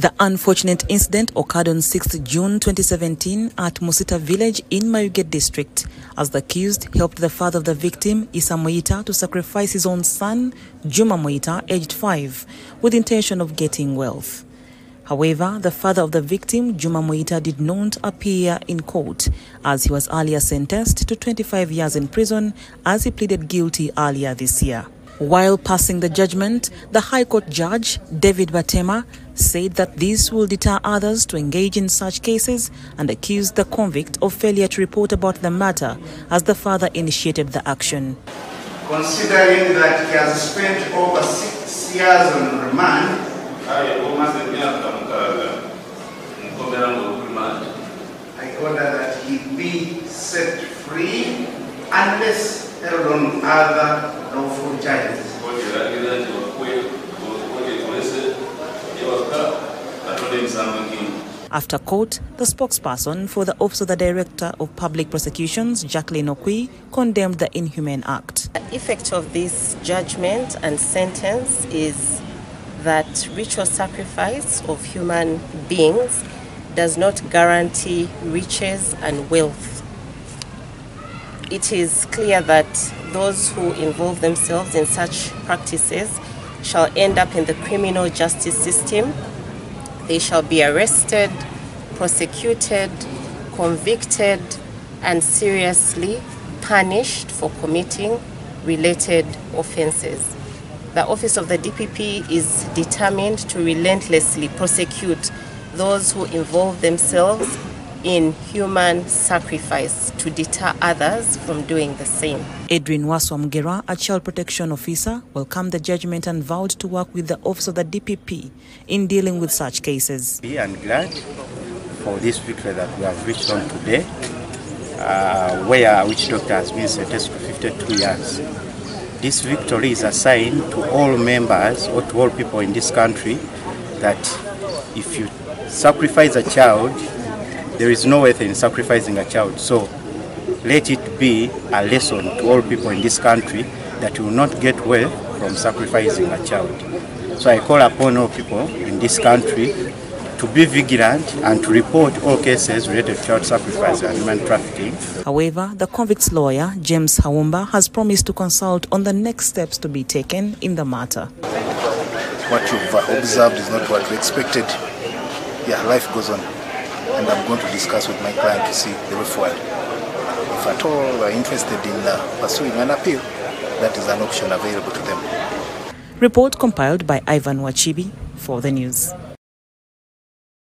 The unfortunate incident occurred on 6 June 2017 at Musita village in Mayuge district as the accused helped the father of the victim, Isa Moita, to sacrifice his own son, Juma Moita, aged 5, with intention of getting wealth. However, the father of the victim, Juma Moita, did not appear in court as he was earlier sentenced to 25 years in prison as he pleaded guilty earlier this year. While passing the judgment, the High Court judge, David Batema, said that this will deter others to engage in such cases and accused the convict of failure to report about the matter as the father initiated the action. Considering that he has spent over six years on remand, I order that he be set free unless held on other lawful charges. After court, the spokesperson for the Office of the Director of Public Prosecutions, Jacqueline Okui, condemned the inhumane act. The effect of this judgment and sentence is that ritual sacrifice of human beings does not guarantee riches and wealth. It is clear that those who involve themselves in such practices shall end up in the criminal justice system. They shall be arrested, prosecuted, convicted, and seriously punished for committing related offenses. The Office of the DPP is determined to relentlessly prosecute those who involve themselves in human sacrifice to deter others from doing the same. Adrian Waswamgera, a child protection officer, welcomed the judgment and vowed to work with the Office of the DPP in dealing with such cases. and glad for this victory that we have reached on today, uh, where witch doctor has been sentenced to 52 years. This victory is a sign to all members or to all people in this country that if you sacrifice a child, there is no worth in sacrificing a child. So let it be a lesson to all people in this country that you will not get wealth from sacrificing a child. So I call upon all people in this country to be vigilant and to report all cases related to child sacrifice and human trafficking. However, the convict's lawyer, James Hawumba, has promised to consult on the next steps to be taken in the matter. What you've observed is not what we expected. Yeah, life goes on. And I'm going to discuss with my client to see the way forward. If at all they are interested in uh, pursuing an appeal, that is an option available to them. Report compiled by Ivan Wachibi for the news.